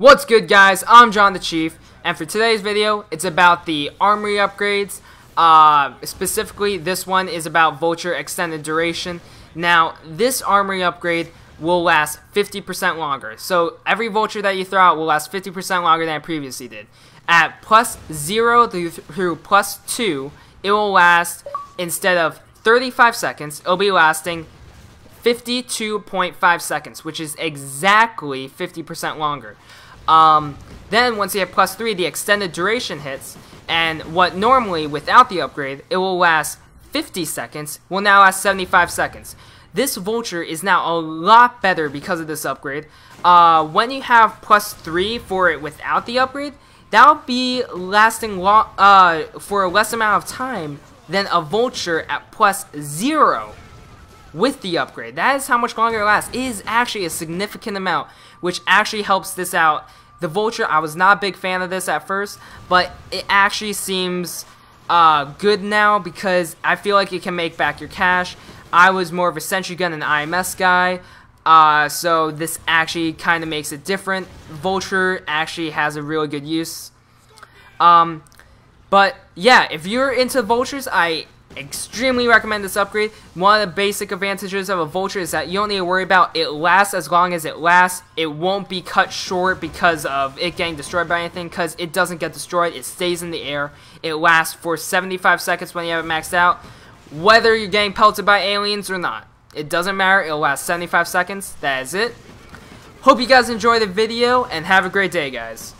What's good guys, I'm Jon the Chief, and for today's video, it's about the armory upgrades. Uh, specifically, this one is about Vulture Extended Duration. Now, this armory upgrade will last 50% longer. So, every Vulture that you throw out will last 50% longer than it previously did. At plus 0 through plus 2, it will last, instead of 35 seconds, it'll be lasting 52.5 seconds, which is exactly 50% longer. Um, then once you have plus 3, the extended duration hits, and what normally, without the upgrade, it will last 50 seconds, will now last 75 seconds. This Vulture is now a lot better because of this upgrade. Uh, when you have plus 3 for it without the upgrade, that'll be lasting long, uh, for a less amount of time than a Vulture at plus 0 with the upgrade. That is how much longer it lasts. It is actually a significant amount, which actually helps this out. The Vulture, I was not a big fan of this at first, but it actually seems uh, good now because I feel like it can make back your cash. I was more of a Sentry Gun and IMS guy, uh, so this actually kind of makes it different. Vulture actually has a really good use. Um, but yeah, if you're into Vultures, I extremely recommend this upgrade. One of the basic advantages of a Vulture is that you don't need to worry about it lasts as long as it lasts. It won't be cut short because of it getting destroyed by anything because it doesn't get destroyed. It stays in the air. It lasts for 75 seconds when you have it maxed out, whether you're getting pelted by aliens or not. It doesn't matter. It'll last 75 seconds. That is it. Hope you guys enjoy the video and have a great day, guys.